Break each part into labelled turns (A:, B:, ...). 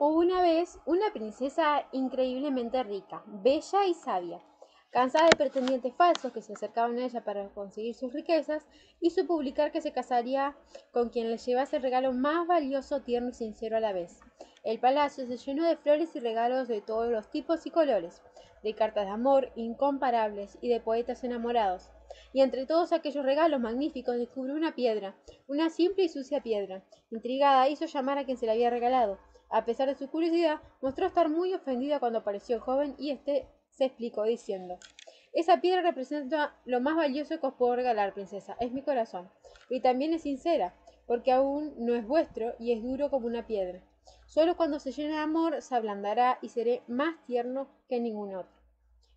A: Hubo una vez una princesa increíblemente rica, bella y sabia. Cansada de pretendientes falsos que se acercaban a ella para conseguir sus riquezas, hizo publicar que se casaría con quien le llevase el regalo más valioso, tierno y sincero a la vez. El palacio se llenó de flores y regalos de todos los tipos y colores, de cartas de amor incomparables y de poetas enamorados. Y entre todos aquellos regalos magníficos descubrió una piedra, una simple y sucia piedra. Intrigada, hizo llamar a quien se la había regalado. A pesar de su curiosidad, mostró estar muy ofendida cuando apareció el joven y éste se explicó diciendo Esa piedra representa lo más valioso que os puedo regalar, princesa, es mi corazón. Y también es sincera, porque aún no es vuestro y es duro como una piedra. Solo cuando se llene de amor se ablandará y seré más tierno que ningún otro.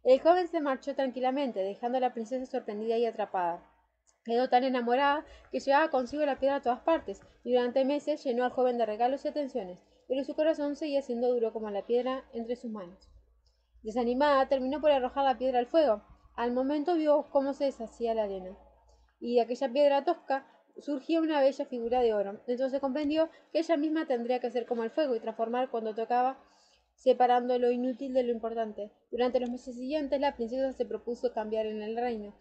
A: El joven se marchó tranquilamente, dejando a la princesa sorprendida y atrapada. Quedó tan enamorada que llevaba consigo la piedra a todas partes, y durante meses llenó al joven de regalos y atenciones pero su corazón seguía siendo duro como la piedra entre sus manos. Desanimada, terminó por arrojar la piedra al fuego. Al momento vio cómo se deshacía la arena, y de aquella piedra tosca surgía una bella figura de oro. Entonces comprendió que ella misma tendría que ser como el fuego y transformar cuando tocaba, separando lo inútil de lo importante. Durante los meses siguientes, la princesa se propuso cambiar en el reino,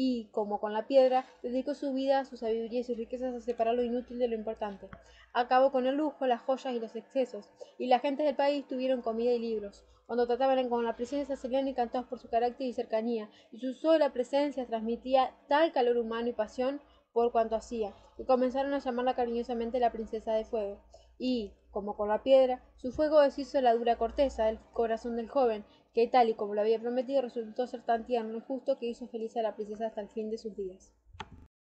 A: y, como con la piedra, dedicó su vida, su sabiduría y sus riquezas a separar lo inútil de lo importante. Acabó con el lujo, las joyas y los excesos, y las gentes del país tuvieron comida y libros. Cuando trataban con la princesa salían encantados por su carácter y cercanía, y su sola presencia transmitía tal calor humano y pasión por cuanto hacía, y comenzaron a llamarla cariñosamente la princesa de fuego. Y, como con la piedra, su fuego deshizo la dura corteza del corazón del joven, que tal y como lo había prometido resultó ser tan tierno y justo que hizo feliz a la princesa hasta el fin de sus días.